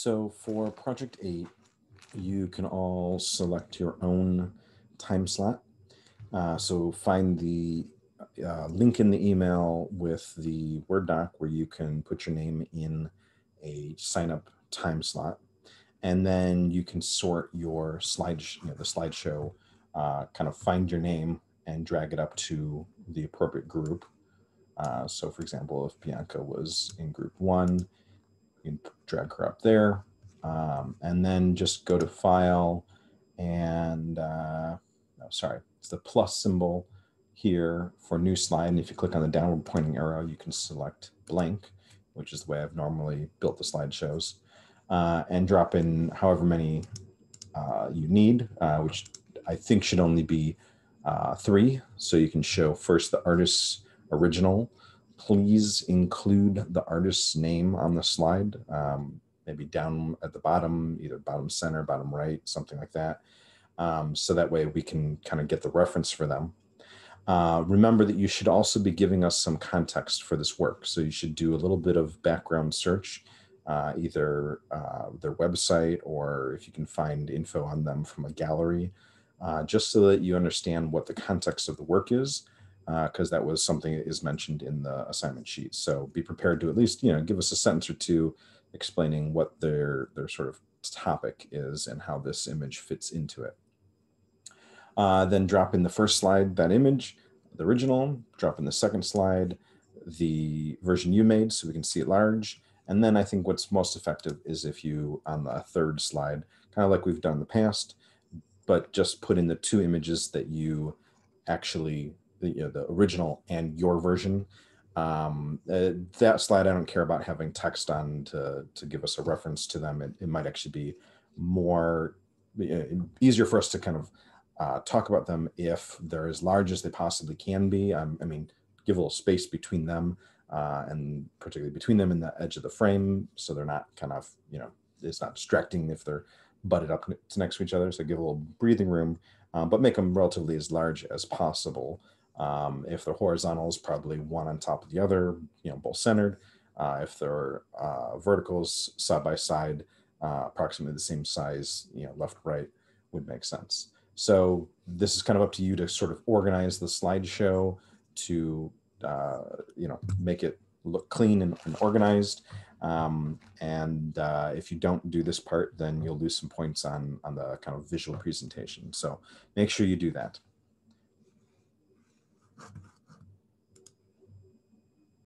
So for project eight, you can all select your own time slot. Uh, so find the uh, link in the email with the Word doc where you can put your name in a sign up time slot. And then you can sort your slide, you know, the slideshow, uh, kind of find your name and drag it up to the appropriate group. Uh, so for example, if Bianca was in group one, can drag her up there um, and then just go to file and uh, oh, sorry, it's the plus symbol here for new slide. And if you click on the downward pointing arrow, you can select blank, which is the way I've normally built the slideshows, uh, and drop in however many uh, you need, uh, which I think should only be uh, three. So you can show first the artist's original. Please include the artist's name on the slide. Um, maybe down at the bottom, either bottom center, bottom right, something like that. Um, so that way we can kind of get the reference for them. Uh, remember that you should also be giving us some context for this work. So you should do a little bit of background search, uh, either uh, their website or if you can find info on them from a gallery, uh, just so that you understand what the context of the work is, because uh, that was something that is mentioned in the assignment sheet. So be prepared to at least, you know, give us a sentence or two explaining what their, their sort of topic is and how this image fits into it. Uh, then drop in the first slide, that image, the original, drop in the second slide, the version you made so we can see it large. And then I think what's most effective is if you, on the third slide, kind of like we've done in the past, but just put in the two images that you actually, you know, the original and your version um, uh, that slide, I don't care about having text on to, to give us a reference to them. It, it might actually be more uh, easier for us to kind of uh, talk about them if they're as large as they possibly can be. Um, I mean, give a little space between them uh, and particularly between them and the edge of the frame. So they're not kind of, you know, it's not distracting if they're butted up next to each other. So give a little breathing room, um, but make them relatively as large as possible. Um, if they're horizontals, probably one on top of the other, you know, both centered. Uh, if they're uh, verticals side by side, uh, approximately the same size, you know, left, right would make sense. So this is kind of up to you to sort of organize the slideshow to, uh, you know, make it look clean and, and organized. Um, and uh, if you don't do this part, then you'll lose some points on, on the kind of visual presentation. So make sure you do that.